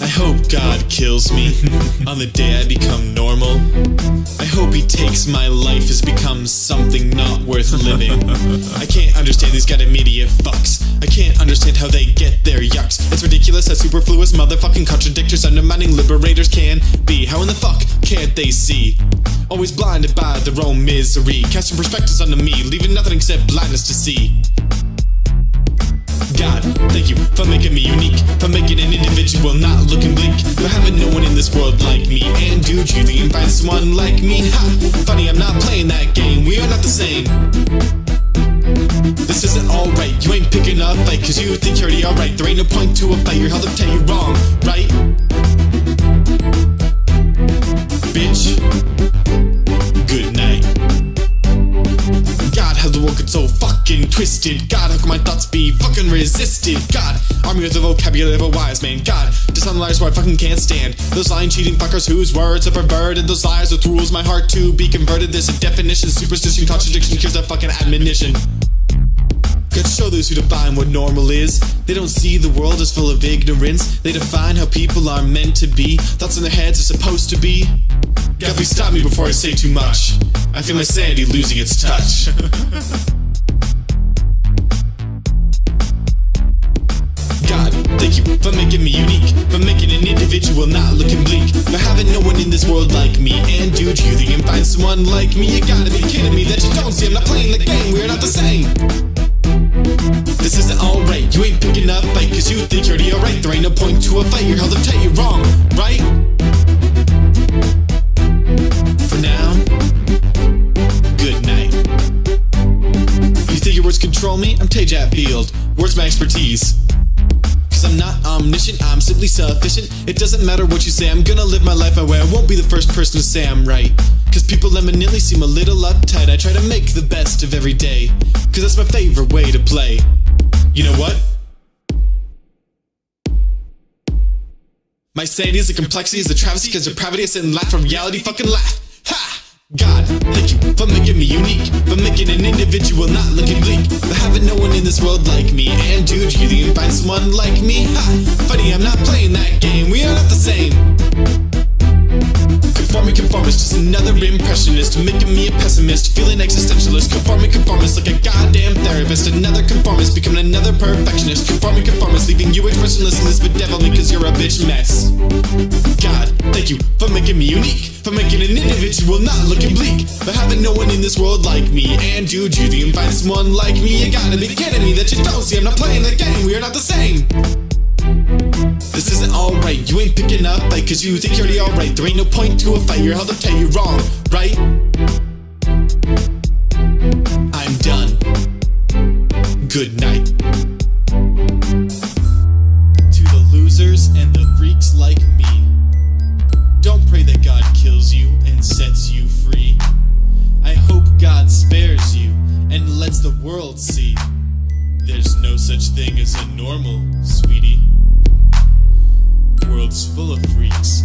I hope God kills me on the day I become normal. I hope he takes my life as become something not worth living. I can't understand these goddamn media fucks. I can't understand how they get their yucks. It's ridiculous how superfluous motherfucking contradictors undermining liberators can be. How in the fuck can't they see? Always blinded by their own misery, casting perspectives onto me, leaving nothing except blindness to see. God, thank you for making me unique, for making an individual not looking bleak, for having no one in this world like me. And dude, you think you find someone like me? Ha! Funny, I'm not playing that game. We are not the same. This isn't alright. You ain't picking up fight, cause you think you're already alright. There ain't no point to a fight. You're held up till you're wrong, right? Twisted. God, how can my thoughts be fucking resisted? God, army with the vocabulary of a wise man. God, just liars who I fucking can't stand. Those lying, cheating fuckers whose words are perverted. Those lies with rules my heart to be converted. There's a definition, superstition, contradiction. Here's a fucking admonition. Could show those who define what normal is. They don't see the world as full of ignorance. They define how people are meant to be. Thoughts in their heads are supposed to be. God, please stop me before I say too much. I feel my sanity losing its touch. individual not looking bleak, for having no one in this world like me. And dude, you think you find someone like me? You gotta be kidding me that you don't see I'm not playing the game. We're not the same. This isn't alright, you ain't picking up fight Cause you think you're already alright There ain't no point to a fight, you're held up tight, you're wrong, right? For now, good night You think your words control me? I'm Teige Field, words my expertise I'm not omniscient, I'm simply sufficient It doesn't matter what you say, I'm gonna live my life my way I won't be the first person to say I'm right Cause people eminently seem a little uptight I try to make the best of every day Cause that's my favorite way to play You know what? My sanity is a complexity, is a travesty, cause depravity I sit and laugh from reality, fucking laugh. God, thank you for making me unique, for making an individual not looking bleak, for having no one in this world like me. And dude, you think you find someone like me? Ha! Funny, I'm not playing that game, we are not the same. Conforming conformist, just another impressionist, making me a pessimist, feeling existentialist. Conforming conformist, like a goddamn therapist. Another conformist, becoming another perfectionist. Conforming conformist, leaving you expressionless and this bedevil cause you're a bitch mess. God, thank you for making me unique, for making an individual not look bleak, for having no one in this world like me. And you think you can find someone like me? You gotta be kidding me that you don't see I'm not playing the game, we are not the same. This isn't alright, you ain't picking up fight cause you think you're already alright. There ain't no point to a fight, you're held up tight, you're wrong, right? I'm done. Good night. To the losers and the freaks like me. Don't pray that God kills you and sets you free. I hope God spares you and lets the world see. There's no such thing as a normal, sweetie. World's full of freaks.